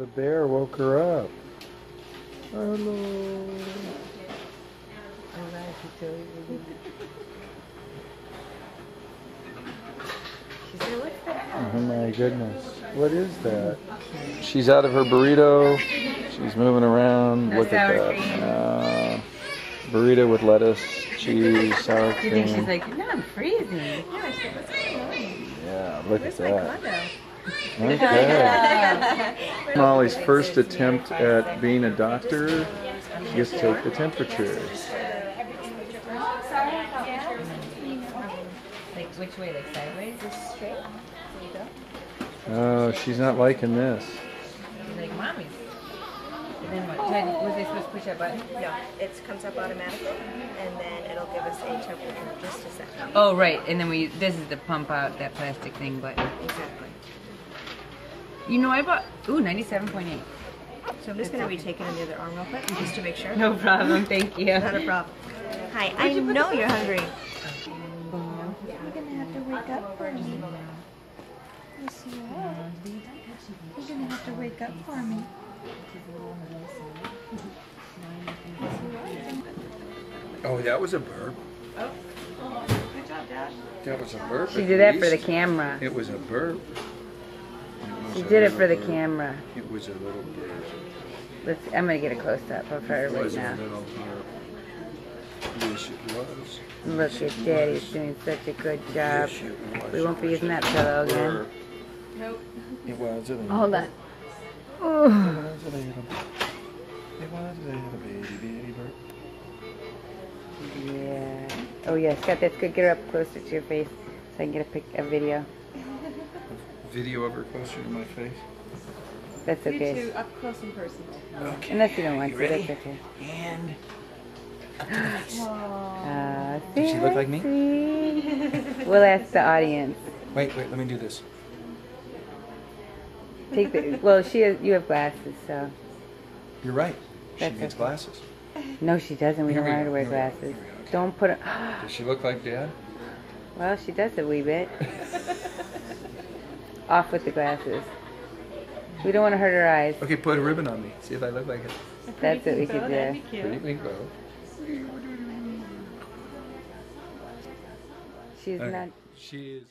the bear woke her up. Hello. She said, what's that? Oh my goodness. What is that? She's out of her burrito. She's moving around. Look at that. Uh, burrito with lettuce, cheese, sour Do you think she's like, no, I'm freezing. Yeah, she said, what's going on? Look at that. Condo? Okay. Molly's first attempt at being a doctor. She gets to take the temperature. Like, which way? Like sideways? Just straight. There you go. Oh, she's not liking this. She's like, mommy's. And then what? Jen, was they supposed to push that button? No, it comes up automatically, and then it'll give us a temperature in just a second. Oh, right. And then we, this is the pump out that plastic thing button. Exactly. You know, I bought, ooh, 97.8. So I'm just going to be taking in the other arm real quick, just to make sure. No problem, thank you. Not a problem. Hi, I know you're hungry. You're going to have to wake up for me. Yes, you are. You're going to have to wake up for me. Oh, that was a burp. Oh. Good job, Dad. That was a burp. She did that for the camera. It was a burp. She did it for the camera. It was a little burp. Let's, I'm gonna get a close up of her right now. Yes, it was. Look at Daddy's doing such a good job. Yes. We won't be using that pillow again. burp. It was Hold on. It Ooh. was a little It was a bitty burp. Yeah. Oh yeah, Scott, that's good. Get her up closer to your face so I can get a pic, a video. Video of her closer to my face. That's You okay. two, up close and personal. Okay. Unless you don't want You to, ready? that's okay. And Uh, Does she look like me? we'll ask the audience. wait, wait. Let me do this. Take the. Well, she has. You have glasses, so. You're right. She That's needs okay. glasses. No, she doesn't. We Here don't we want her to wear here we go, glasses. here we go, okay. Don't put her. Does she look like Dad? Well, she does a wee bit. Off with the glasses. We don't want to hurt her eyes. Okay, put a ribbon on me. See if I look like it. That's what we could do. Pretty pink. She's Okay. not. She is.